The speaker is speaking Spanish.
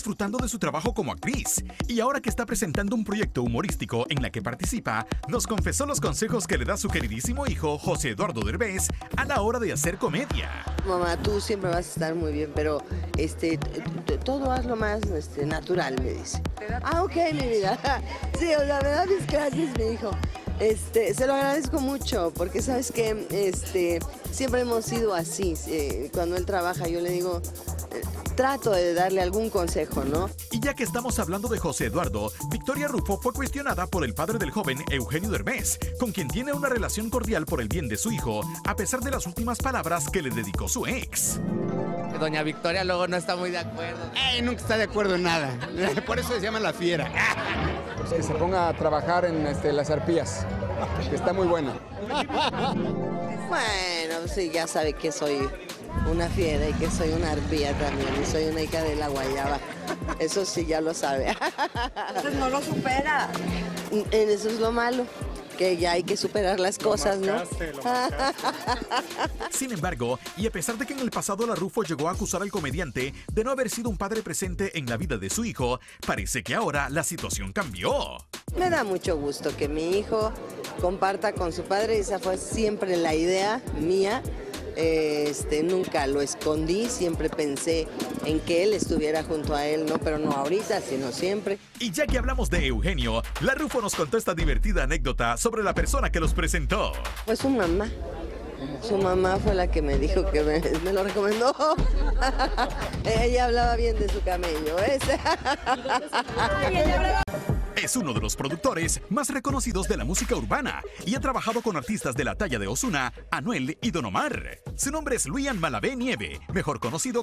disfrutando de su trabajo como actriz y ahora que está presentando un proyecto humorístico en la que participa, nos confesó los consejos que le da su queridísimo hijo José Eduardo Derbez a la hora de hacer comedia. Mamá, tú siempre vas a estar muy bien, pero este, todo hazlo más este, natural, me dice. Ah, ok, mi vida. Sí, la verdad, mis gracias, mi hijo. Este, se lo agradezco mucho porque sabes que este, siempre hemos sido así. Eh, cuando él trabaja yo le digo, eh, trato de darle algún consejo, ¿no? Y ya que estamos hablando de José Eduardo, Victoria Rufo fue cuestionada por el padre del joven Eugenio Derbez, con quien tiene una relación cordial por el bien de su hijo, a pesar de las últimas palabras que le dedicó su ex. Doña Victoria luego no está muy de acuerdo. Eh, nunca está de acuerdo en nada. Por eso se llama la fiera. que se ponga a trabajar en este, las arpías, que está muy buena. Bueno, sí, ya sabe que soy una fiera y que soy una arpía también y soy una hija de la guayaba. Eso sí, ya lo sabe. Entonces no lo supera. Eso es lo malo que ya hay que superar las cosas, ¿no? Sin embargo, y a pesar de que en el pasado la Rufo llegó a acusar al comediante de no haber sido un padre presente en la vida de su hijo, parece que ahora la situación cambió. Me da mucho gusto que mi hijo comparta con su padre, esa fue siempre la idea mía este, nunca lo escondí, siempre pensé en que él estuviera junto a él, no, pero no ahorita, sino siempre. Y ya que hablamos de Eugenio, la Rufo nos contó esta divertida anécdota sobre la persona que los presentó. Pues su mamá. Su mamá fue la que me dijo que me, me lo recomendó. Ella hablaba bien de su camello. ¿ves? Es uno de los productores más reconocidos de la música urbana y ha trabajado con artistas de la talla de Osuna, Anuel y Don Omar. Su nombre es Luian Malavé Nieve, mejor conocido